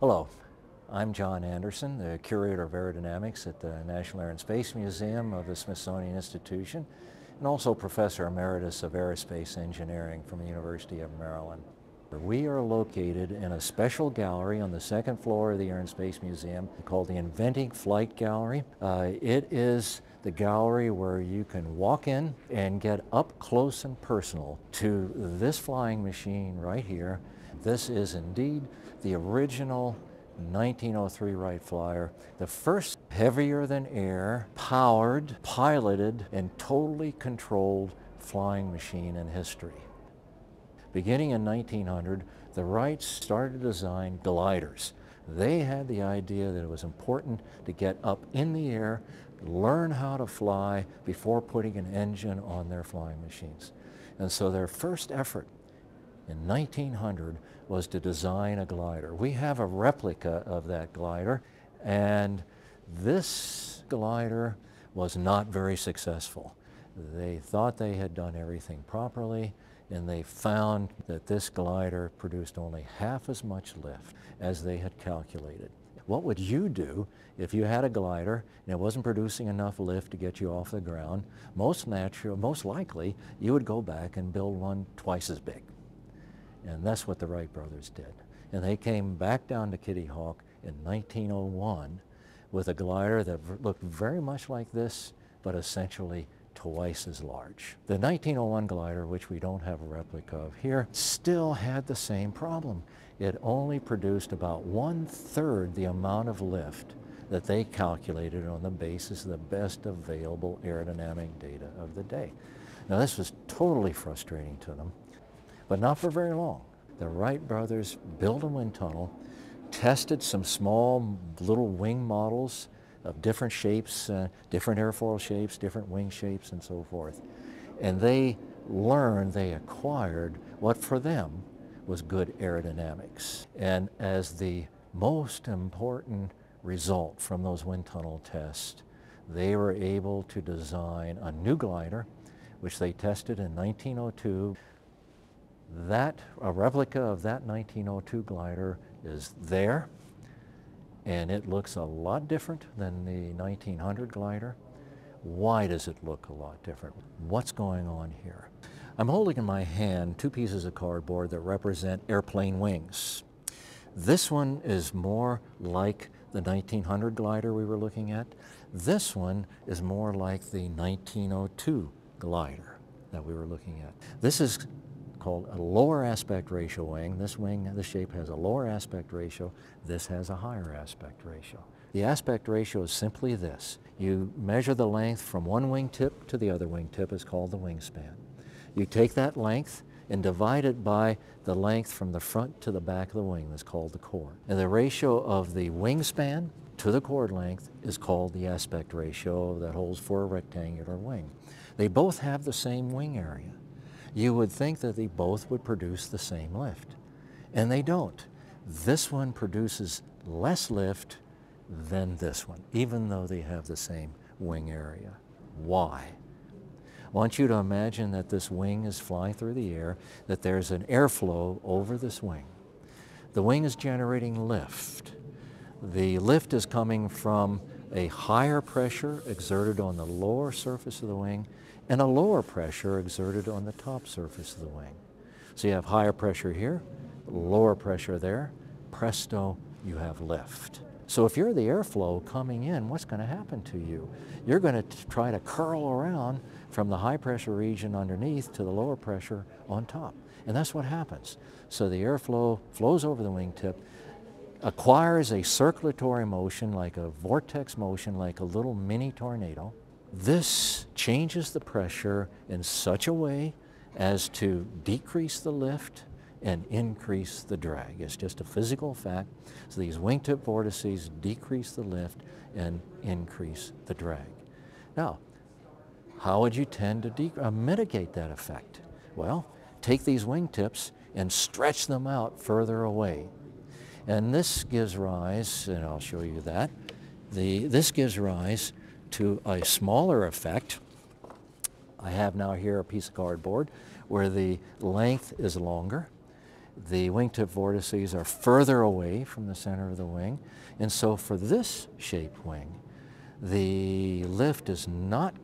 Hello, I'm John Anderson, the Curator of Aerodynamics at the National Air and Space Museum of the Smithsonian Institution, and also Professor Emeritus of Aerospace Engineering from the University of Maryland. We are located in a special gallery on the second floor of the Air and Space Museum called the Inventing Flight Gallery. Uh, it is the gallery where you can walk in and get up close and personal to this flying machine right here. This is indeed the original 1903 Wright Flyer, the first heavier than air, powered, piloted, and totally controlled flying machine in history. Beginning in 1900, the Wrights started to design gliders. They had the idea that it was important to get up in the air, learn how to fly before putting an engine on their flying machines. And so their first effort in 1900 was to design a glider. We have a replica of that glider, and this glider was not very successful. They thought they had done everything properly, and they found that this glider produced only half as much lift as they had calculated. What would you do if you had a glider and it wasn't producing enough lift to get you off the ground? Most natural, most likely, you would go back and build one twice as big. And that's what the Wright brothers did. And they came back down to Kitty Hawk in 1901 with a glider that looked very much like this, but essentially twice as large. The 1901 glider, which we don't have a replica of here, still had the same problem. It only produced about one-third the amount of lift that they calculated on the basis of the best available aerodynamic data of the day. Now this was totally frustrating to them but not for very long. The Wright brothers built a wind tunnel, tested some small little wing models of different shapes, uh, different airfoil shapes, different wing shapes, and so forth. And they learned, they acquired what for them was good aerodynamics. And as the most important result from those wind tunnel tests, they were able to design a new glider, which they tested in 1902. That, a replica of that 1902 glider is there, and it looks a lot different than the 1900 glider. Why does it look a lot different? What's going on here? I'm holding in my hand two pieces of cardboard that represent airplane wings. This one is more like the 1900 glider we were looking at. This one is more like the 1902 glider that we were looking at. This is called a lower aspect ratio wing. This wing, this shape has a lower aspect ratio. This has a higher aspect ratio. The aspect ratio is simply this. You measure the length from one wingtip to the other wingtip is called the wingspan. You take that length and divide it by the length from the front to the back of the wing that's called the chord. And the ratio of the wingspan to the chord length is called the aspect ratio that holds for a rectangular wing. They both have the same wing area you would think that they both would produce the same lift. And they don't. This one produces less lift than this one, even though they have the same wing area. Why? I want you to imagine that this wing is flying through the air, that there's an airflow over this wing. The wing is generating lift. The lift is coming from a higher pressure exerted on the lower surface of the wing and a lower pressure exerted on the top surface of the wing. So you have higher pressure here, lower pressure there, presto, you have lift. So if you're the airflow coming in, what's going to happen to you? You're going to try to curl around from the high pressure region underneath to the lower pressure on top. And that's what happens. So the airflow flows over the wingtip, acquires a circulatory motion like a vortex motion, like a little mini tornado, this changes the pressure in such a way as to decrease the lift and increase the drag. It's just a physical fact. So these wingtip vortices decrease the lift and increase the drag. Now, how would you tend to uh, mitigate that effect? Well, take these wingtips and stretch them out further away. And this gives rise, and I'll show you that, the, this gives rise to a smaller effect. I have now here a piece of cardboard where the length is longer. The wingtip vortices are further away from the center of the wing. And so for this shaped wing, the lift is not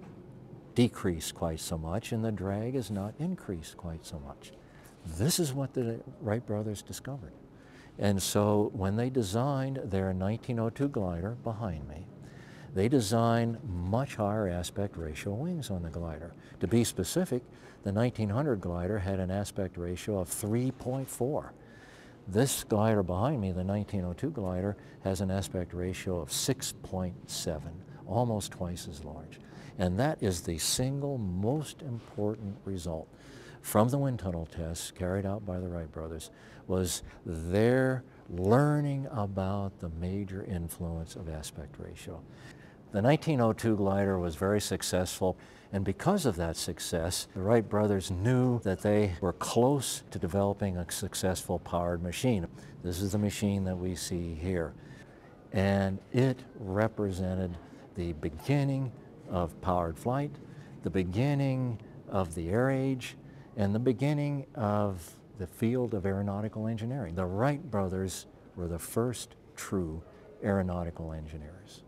decreased quite so much and the drag is not increased quite so much. This is what the Wright brothers discovered. And so when they designed their 1902 glider behind me, they designed much higher aspect ratio wings on the glider. To be specific, the 1900 glider had an aspect ratio of 3.4. This glider behind me, the 1902 glider, has an aspect ratio of 6.7, almost twice as large. And that is the single most important result from the wind tunnel tests carried out by the Wright brothers was their learning about the major influence of aspect ratio. The 1902 glider was very successful and because of that success, the Wright brothers knew that they were close to developing a successful powered machine. This is the machine that we see here. And it represented the beginning of powered flight, the beginning of the air age, and the beginning of the field of aeronautical engineering. The Wright brothers were the first true aeronautical engineers.